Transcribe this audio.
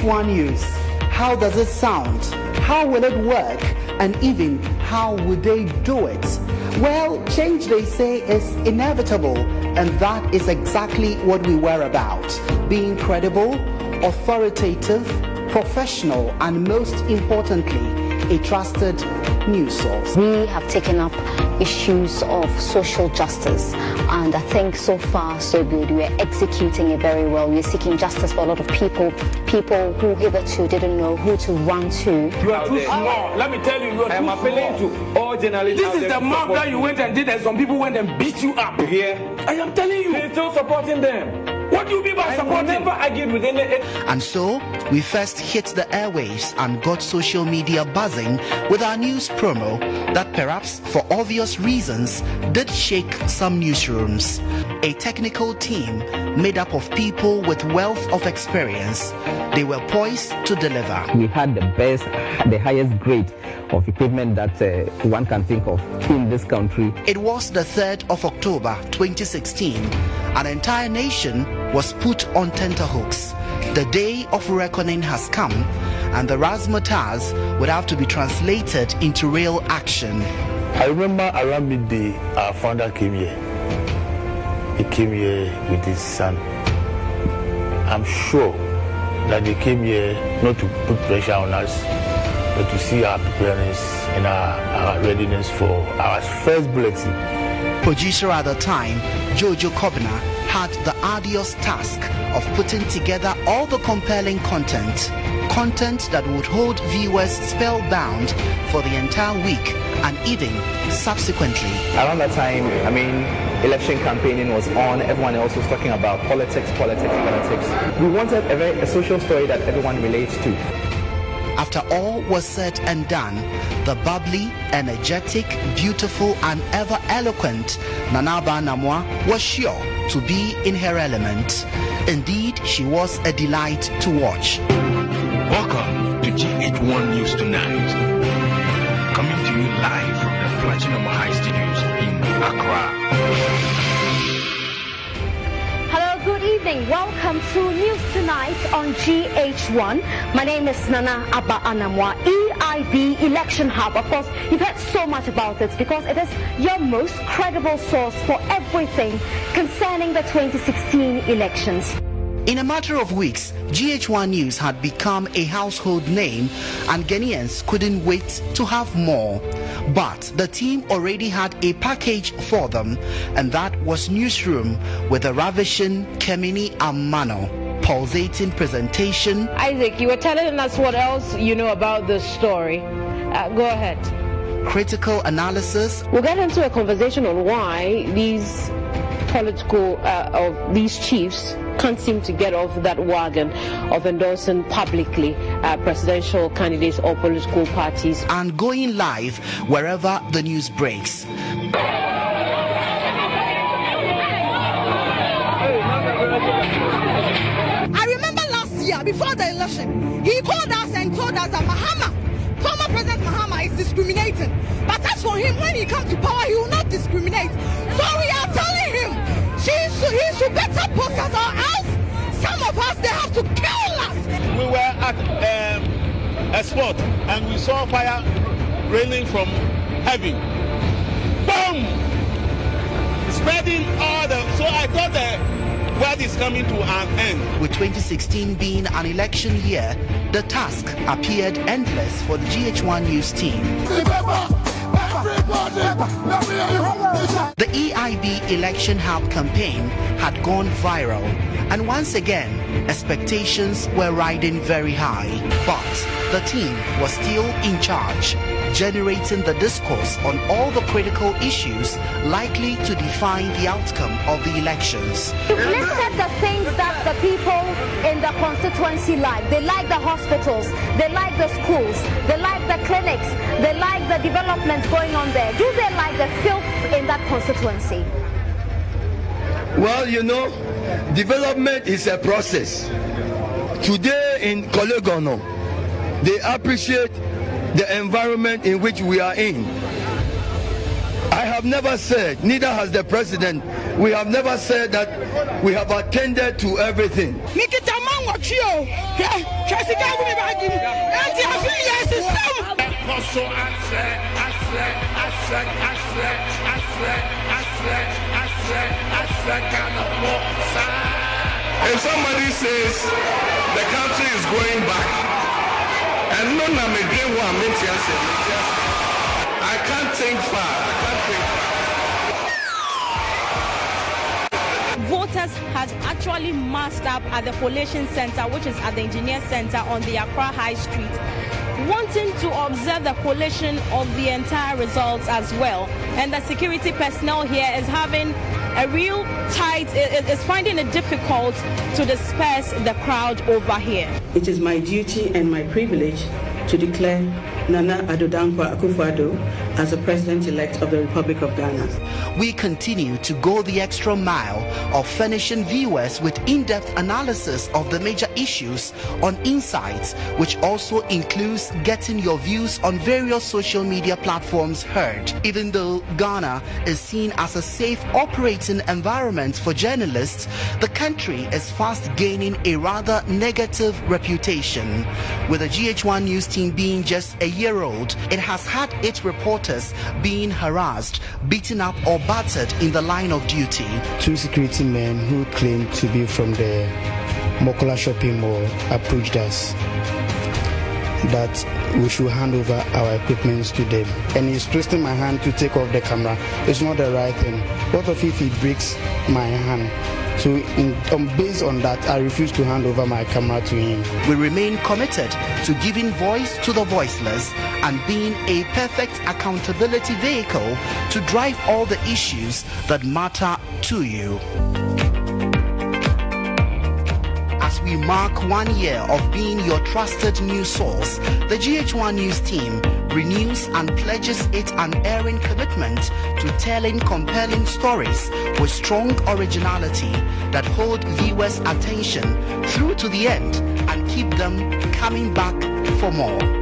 GH1 use? How does it sound? How will it work? And even how would they do it? Well, change, they say, is inevitable, and that is exactly what we were about. Being credible, authoritative, professional, and most importantly, a trusted news source. We have taken up issues of social justice, and I think so far so good. We're executing it very well. We're seeking justice for a lot of people, people who hitherto didn't know who to run to. You are too small. Let me tell you, you are I am too appealing small. to all journalists. This is the to mob that you went and did, and some people went and beat you up. Here, I am telling you. They're still supporting them. What do you mean by I supporting? never argued with any. And so, we first hit the airwaves and got social media buzzing with our news promo that perhaps for obvious reasons did shake some newsrooms. A technical team made up of people with wealth of experience. They were poised to deliver. we had the best, the highest grade of equipment that uh, one can think of in this country. It was the 3rd of October 2016. An entire nation was put on tenterhooks. The day of reckoning has come, and the razzmatazz would have to be translated into real action. I remember around midday, our founder came here. He came here with his son. I'm sure that they came here not to put pressure on us, but to see our preparedness and our, our readiness for our first bulletin. Producer at the time, Jojo Kobna, had the arduous task of putting together all the compelling content. Content that would hold viewers spellbound for the entire week and even subsequently. Around that time, I mean, election campaigning was on. Everyone else was talking about politics, politics, politics. We wanted a, very, a social story that everyone relates to. After all was said and done, the bubbly, energetic, beautiful, and ever eloquent Nana Aba Anamoah was sure to be in her element. Indeed, she was a delight to watch. Welcome to GH1 News Tonight. Coming to you live from the Platinum High Studios in Accra. Evening. Welcome to News Tonight on GH1. My name is Nana Aba Anamoah, EIB Election Hub. Of course, you've heard so much about it because it is your most credible source for everything concerning the 2016 elections. In a matter of weeks, GH1 News had become a household name and Ghanaians couldn't wait to have more. But the team already had a package for them, and that was Newsroom with a ravishing Keminni Amanor. Pulsating presentation, Isaac, you were telling us what else you know about this story. Uh, go ahead. critical analysis, We'll get into a conversation on why these political uh, of these chiefs can't seem to get off that wagon of endorsing publicly uh, presidential candidates or political parties. and going live wherever the news breaks. I remember last year, before the election, he called us and told us that Mahama, former President Mahama, is discriminating. But as for him, when he comes to power, he will not discriminate. We were at um, a spot and we saw fire raining from heaven. Boom! Spreading all the. So I thought the world is coming to an end. With 2016 being an election year, the task appeared endless for the GH1 News team. The EIB Election Hub campaign had gone viral, and once again, expectations were riding very high. But the team was still in charge, generating the discourse on all the critical issues likely to define the outcome of the elections. You've listed the things that the people in the constituency like. They like the hospitals, they like the schools, they like the clinics, they like the developments going on there. Do they like the filth in that constituency? Well, you know, development is a process. Today in Korle Gonno, they appreciate the environment in which we are in. I have never said, neither has the president, we have never said that we have attended to everything. Mikita Mangwachi. Chasika Gumi Bagim. Anti Afi is some. Koso asẹ asẹ asẹ asẹ asẹ asẹ asẹ asẹ Ghana for If somebody says the country is going back, and no na me dream one mentiase, I can't think far. I can't think far. Voters had actually massed up at the collation center, which is at the engineer center on the Accra High Street, wanting to observe the collation of the entire results as well. And the security personnel here is having a real tight, is finding it difficult to disperse the crowd over here. It is my duty and my privilege to declare Nana Addo Dankwa Akufo-Addo as the President-elect of the Republic of Ghana. We continue to go the extra mile of furnishing viewers with in-depth analysis of the major issues on Insights, which also includes getting your views on various social media platforms heard. Even though Ghana is seen as a safe operating environment for journalists, the country is fast gaining a rather negative reputation. With the GH1 News team being just a year old, it has had its reporters being harassed, beaten up, or battered in the line of duty. Two security men who claimed to be from the Makola shopping mall approached us that we should hand over our equipment to them. And he's twisting my hand to take off the camera. It's not the right thing. What if he breaks my hand? So, in, um, based on that, I refuse to hand over my camera to him. We remain committed to giving voice to the voiceless and being a perfect accountability vehicle to drive all the issues that matter to you mark one year of being your trusted news source, the GH1 News team renews and pledges its unerring commitment to telling compelling stories with strong originality that hold viewers' attention through to the end and keep them coming back for more.